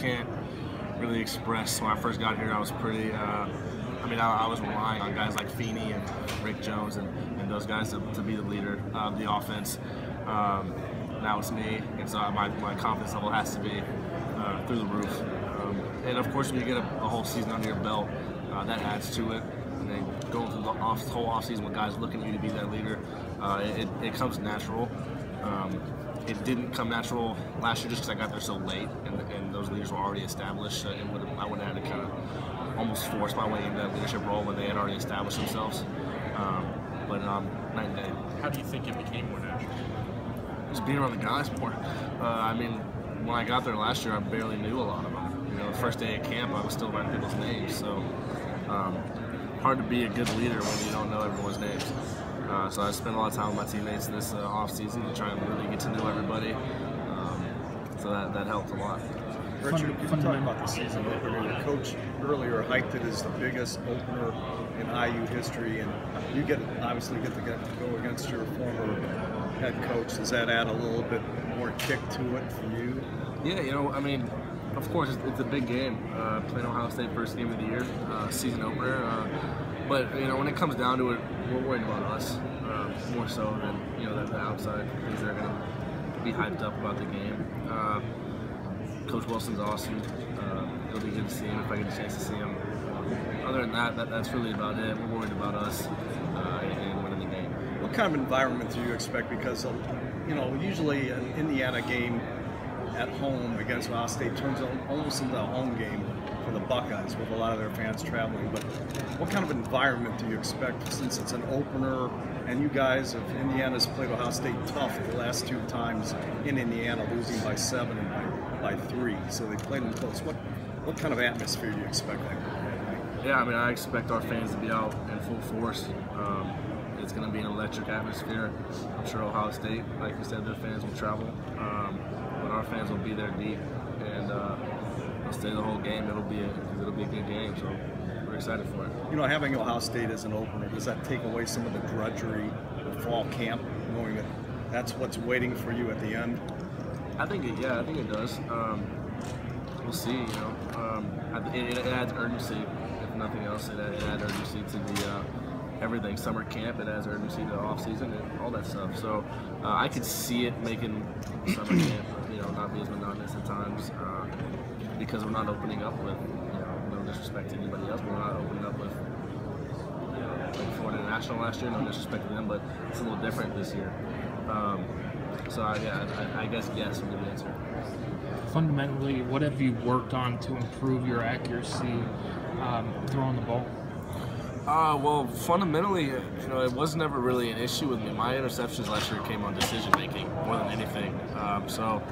can't really express. When I first got here, I was pretty. Uh, I mean, I, I, was relying on guys like Feeney and Rick Jones and, and those guys to, to be the leader of the offense. Um, now it's me, and so my, my confidence level has to be uh, through the roof. Um, and of course, when you get a, a whole season under your belt, uh, that adds to it. And then going through the off, whole offseason with guys looking at you to be that leader, uh, it, it, comes natural. Um, it didn't come natural last year just because I got there so late, and, and those leaders were already established. Uh, and I would have had to kind of almost force my way into that leadership role when they had already established themselves. Um, but um, night and day. How do you think it became more natural? Just being around the guys more. Uh, I mean, when I got there last year, I barely knew a lot of them. You know, the first day at camp, I was still writing people's names. So um, hard to be a good leader when you don't know everyone's names. Uh, so I spent a lot of time with my teammates this uh, off season to try and really get to know everybody. Um, so that, that helped a lot. Richard, you talk about the season opener. Your coach earlier hyped it as the biggest opener in IU history, and you get obviously get to, get to go against your former head coach. Does that add a little bit more kick to it for you? Yeah, you know, I mean, of course, it's, it's a big game. Uh, playing Ohio State first game of the year, uh, season opener. Uh, but you know, when it comes down to it, we're worried about us uh, more so than you know the, the outside things that are going to be hyped up about the game. Uh, Coach Wilson's awesome. Uh, it'll be good to see him if I get a chance to see him. Other than that, that that's really about it. We're worried about us uh, and winning the game. What kind of environment do you expect? Because you know, usually an Indiana game at home against Ohio State turns almost into a home game for the Buckeyes with a lot of their fans traveling. But what kind of environment do you expect since it's an opener and you guys of Indiana's played Ohio State tough the last two times in Indiana, losing by seven and by, by three. So they played them close. What what kind of atmosphere do you expect Yeah, I mean, I expect our fans to be out in full force. Um, it's going to be an electric atmosphere. I'm sure Ohio State, like you said, their fans will travel, um, but our fans will be there deep, and uh, stay the whole game. It'll be a, it'll be a good game. So we're excited for it. You know, having Ohio State as an opener, does that take away some of the drudgery of fall camp, knowing that that's what's waiting for you at the end? I think it, yeah, I think it does. Um, we'll see. You know, um, it, it, adds urgency. If nothing else, it, adds urgency to the uh, everything. Summer camp, it adds urgency the off season and all that stuff. So uh, I could see it making summer camp, you know, not be as monotonous at times uh, because we're not opening up with, you know, no disrespect to anybody else, but we're not opening up with. You know, like Florida International last year, no disrespect to them, but it's a little different this year. Um, so I, yeah, I, I guess yes would be the answer. Fundamentally, what have you worked on to improve your accuracy um, throwing the ball? Uh, well, fundamentally, you know, it was never really an issue with me. My interceptions last year came on decision making more than anything. Um, so,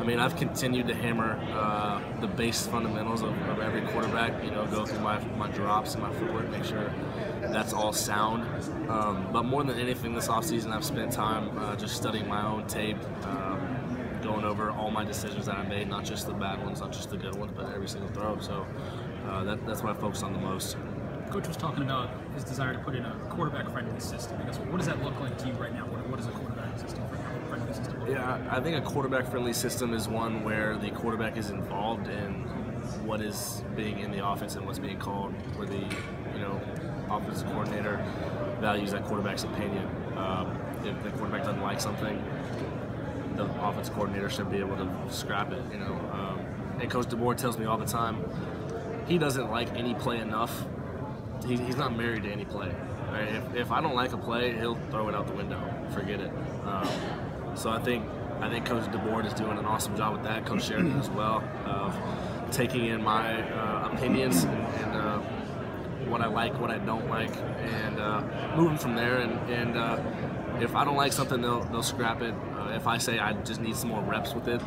I mean, I've continued to hammer uh, the base fundamentals of, of, every quarterback. You know, go through my, my drops and my footwork, make sure that's all sound. Um, but more than anything, this offseason, I've spent time uh, just studying my own tape, um, going over all my decisions that I made, not just the bad ones, not just the good ones, but every single throw. So uh, that, that's what I focus on the most. Coach was talking about his desire to put in a quarterback-friendly system. I guess what does that look like to you right now? what, what is a quarterback system friendly system? Yeah, I think a quarterback-friendly system is one where the quarterback is involved in what is being in the offense and what's being called, where the you know offensive coordinator values that quarterback's opinion. Um, if the quarterback doesn't like something, the offensive coordinator should be able to scrap it. You know, um, and Coach DeBord tells me all the time he doesn't like any play enough he, he's not married to any play. Right? If, if I don't like a play, he'll throw it out the window. Forget it. Um, so I think I think Coach DeBord is doing an awesome job with that. Coach Sheridan as well of taking in my uh, opinions and, and uh, what I like, what I don't like, and uh, moving from there. And, and uh, if I don't like something, they'll, they'll scrap it. Uh, if I say I just need some more reps with it,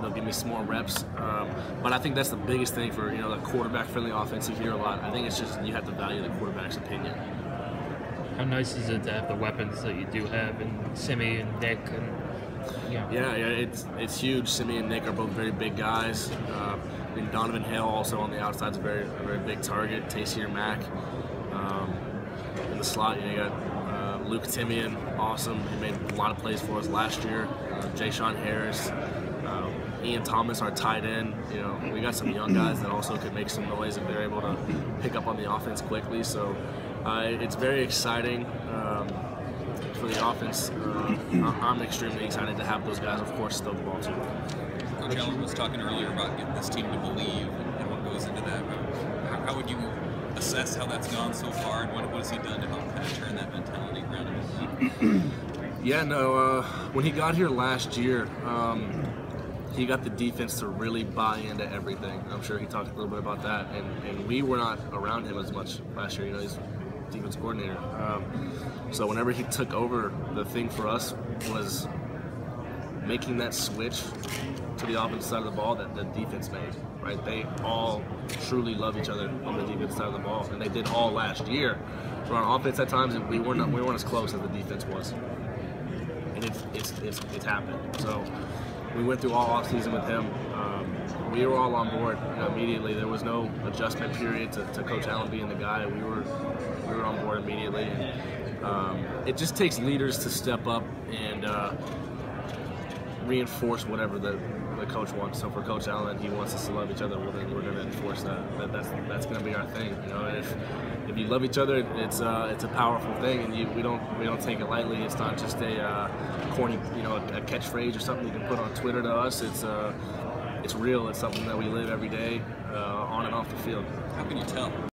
they'll give me some more reps. Um, but I think that's the biggest thing for you know the quarterback-friendly offense. You hear a lot. I think it's just you have to value the quarterback's opinion. How nice is it to have the weapons that you do have, and Simmie and Nick, and yeah, yeah, yeah it's it's huge. Simmie and Nick are both very big guys. Uh, I mean, Donavan Hale also on the outside is a very a very big target. Taysir Mack um, in the slot. You, know, you got Luke Timian, awesome. He made a lot of plays for us last year. Uh, J-Shun Harris. Um, Ian Thomas, our tight end, you know, we got some young guys that also could make some noise if they're able to pick up on the offense quickly. So uh, it's very exciting um, for the offense. Uh, I'm extremely excited to have those guys, of course, throw the ball too. Coach Allen was talking earlier about getting this team to believe and what goes into that. How, how would you assess how that's gone so far, and what, what has he done to help kind of turn that mentality around? Yeah, no. Uh, when he got here last year, um, he got the defense to really buy into everything. I'm sure he talked a little bit about that, and, and we were not around him as much last year. You know, he's defense coordinator. Um, so whenever he took over, the thing for us was making that switch to the offensive side of the ball that the defense made. Right? They all truly love each other on the defense side of the ball, and they did all last year. But on offense, at times we weren't we weren't as close as the defense was and it's it's, it's, it's happened. So we went through all off season with him. Um, we were all on board you know, immediately. There was no adjustment period to, to Coach Allen being the guy. We were we were on board immediately. And, um, it just takes leaders to step up and uh, reinforce whatever the, the coach wants. So for Coach Allen, he wants us to love each other. Well, then we're going to enforce that. that that's that's going to be our thing. You know, if if you love each other, it's uh, it's a powerful thing, and you, we don't we don't take it lightly. It's not just a uh, corny, you know, a catchphrase or something you can put on Twitter to us. It's uh, it's real. It's something that we live every day uh, on and off the field. How can you tell?